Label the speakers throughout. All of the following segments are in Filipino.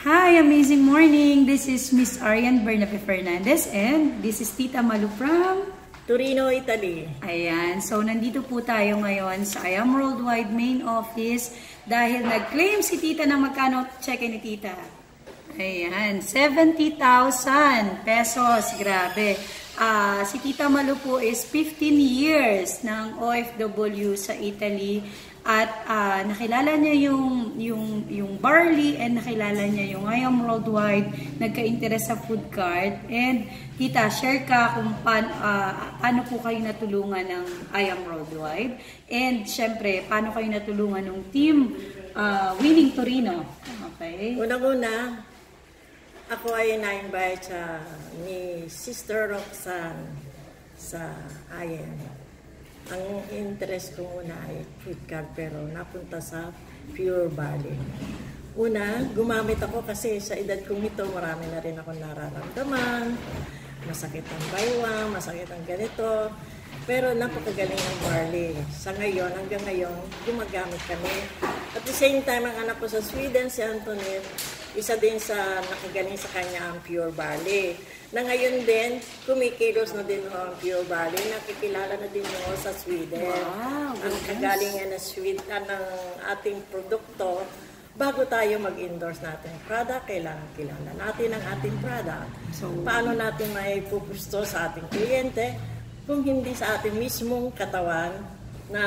Speaker 1: Hi, amazing morning. This is Miss Arian Bernabe Fernandez and this is Tita Malu from
Speaker 2: Torino, Italy.
Speaker 1: Ayan, so nandito po tayo ngayon sa I Am Worldwide Main Office dahil nag-claim si Tita ng magkano check ni Tita. Ayan, 70,000 pesos. Grabe. Uh, si Tita Malu po is 15 years ng OFW sa Italy at uh, nakilala niya yung, yung, yung barley and nakilala niya yung I am worldwide, nagka-interest sa food cart. And tita, share ka kung pan, uh, paano po kayo natulungan ng I am worldwide. And syempre, paano kayo natulungan ng team uh, Winning Torino. Okay?
Speaker 2: Unang-una, ako ay na-invite sa ni Sister Roxanne sa IM ang interest ko muna ay food card pero napunta sa Pure Valley. Una, gumamit ako kasi sa edad kong ito, marami na rin ako nararamdaman. Masakit ang baywang, masakit ang ganito. Pero napakagaling ng barley. Sa ngayon, hanggang ngayon, gumagamit kami. At the same time, ang anak ko sa Sweden, si Antoinette, isa din sa nakagaling sa kanya ang Pure Barley. Na ngayon din, kumikilos na din ang Pure Barley. Nakikilala na din mo sa Sweden.
Speaker 1: Wow,
Speaker 2: ang kagalingan ng Sweden ng ating produkto, bago tayo mag-endorse natin product, kailangan kilala natin ang ating product. So, Paano natin may pupusto sa ating kliyente kung hindi sa ating mismong katawan na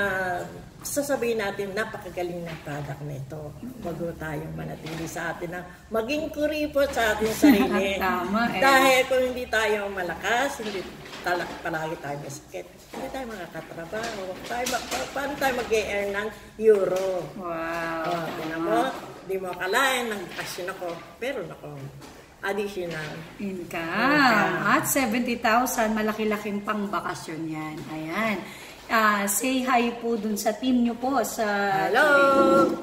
Speaker 2: sasabihin natin, napakagaling ng product na ito. Wag tayong manatili sa atin na maging kuripot sa ating sarili.
Speaker 1: Tama eh.
Speaker 2: Dahil kung hindi tayo malakas, hindi talak palagi tayo may sakit. Hindi tayo makakatrabaho. Tayo, pa, paano tayo mag-earn ng euro?
Speaker 1: Wow.
Speaker 2: Oh, tinan mo, di mo akalain, nag-passion ako. Pero nako, additional.
Speaker 1: Income. At 70,000, malaki-laking pang bakasyon yan. Ayan uh, say hi po dun sa team nyo po sa
Speaker 2: Hello,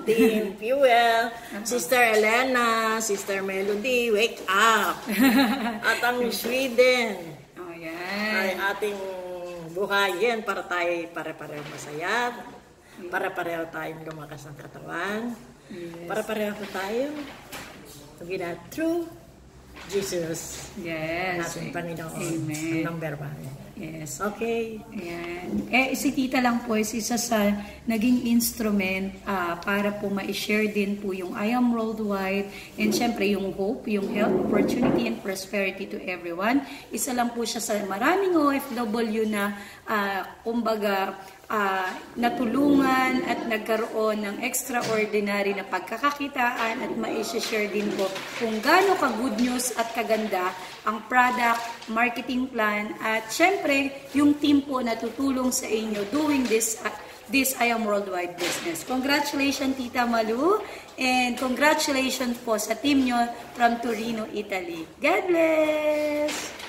Speaker 2: Team Fuel, Sister Elena, Sister Melody, wake up! At ang Sweden
Speaker 1: oh, yan.
Speaker 2: ay ating buhayin para tayo pare-pareho masaya, para-pareho tayong lumakas ng katawan, yes. para-pareho tayo Pagina, true Jesus.
Speaker 1: Yes.
Speaker 2: Ating Panginoon.
Speaker 1: Amen.
Speaker 2: Number one.
Speaker 1: Yes.
Speaker 2: Okay.
Speaker 1: Ayan. Eh, si Tita lang po is isa sa naging instrument uh, para po ma-share din po yung I Am Worldwide and syempre yung hope, yung health, opportunity, and prosperity to everyone. Isa lang po siya sa maraming OFW na uh, kumbaga uh, natulungan at nagkaroon ng extraordinary na pagkakakitaan at ma-share din po kung gaano ka-good news at kaganda ang product, marketing plan at syempre yung team po na tutulong sa inyo doing this uh, this I Am Worldwide business. Congratulations Tita Malu and congratulations po sa team nyo from Torino, Italy. God bless!